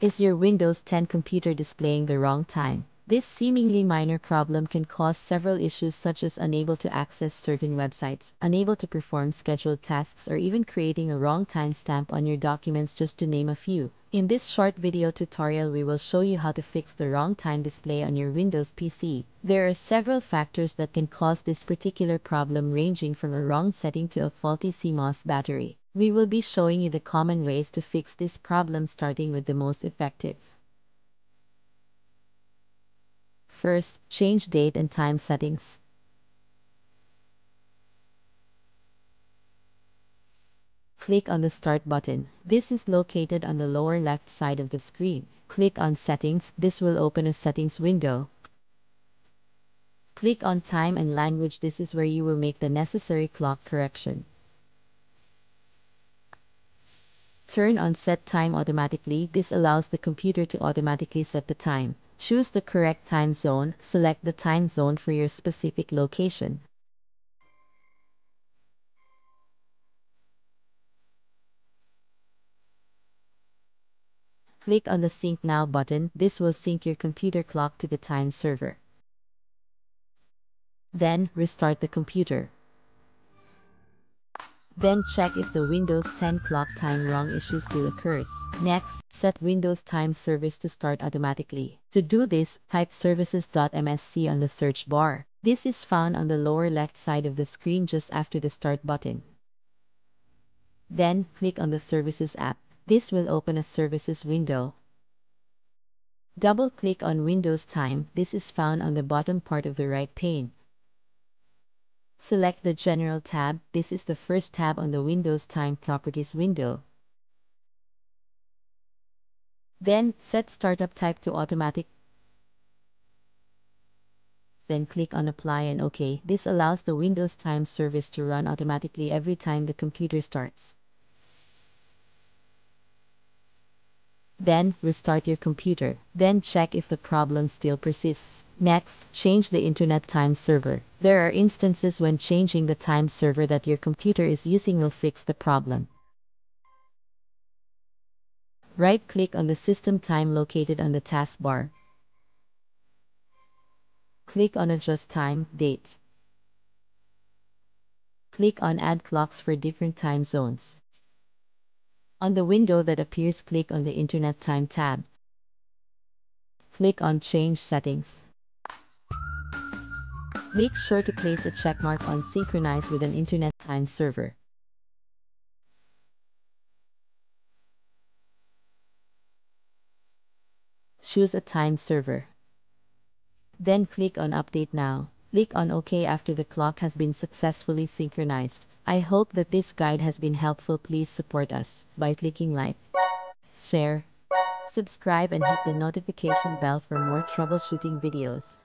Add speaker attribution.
Speaker 1: Is your Windows 10 computer displaying the wrong time? This seemingly minor problem can cause several issues such as unable to access certain websites, unable to perform scheduled tasks, or even creating a wrong timestamp on your documents just to name a few. In this short video tutorial we will show you how to fix the wrong time display on your Windows PC. There are several factors that can cause this particular problem ranging from a wrong setting to a faulty CMOS battery. We will be showing you the common ways to fix this problem starting with the most effective. First, change date and time settings. Click on the Start button. This is located on the lower left side of the screen. Click on Settings. This will open a settings window. Click on Time and Language. This is where you will make the necessary clock correction. Turn on Set Time Automatically. This allows the computer to automatically set the time. Choose the correct time zone. Select the time zone for your specific location. Click on the Sync Now button. This will sync your computer clock to the time server. Then, restart the computer. Then check if the Windows 10 clock time wrong issue still occurs. Next, set Windows Time Service to start automatically. To do this, type services.msc on the search bar. This is found on the lower left side of the screen just after the Start button. Then, click on the Services app. This will open a Services window. Double-click on Windows Time. This is found on the bottom part of the right pane. Select the General tab. This is the first tab on the Windows Time Properties window. Then, set Startup Type to Automatic. Then click on Apply and OK. This allows the Windows Time service to run automatically every time the computer starts. Then, restart your computer. Then check if the problem still persists. Next, change the Internet Time Server. There are instances when changing the time server that your computer is using will fix the problem. Right-click on the system time located on the taskbar. Click on Adjust Time, Date. Click on Add Clocks for different time zones. On the window that appears, click on the Internet Time tab. Click on Change Settings. Make sure to place a checkmark on Synchronize with an Internet Time server. Choose a time server. Then click on Update Now. Click on OK after the clock has been successfully synchronized. I hope that this guide has been helpful. Please support us by clicking like, share, subscribe and hit the notification bell for more troubleshooting videos.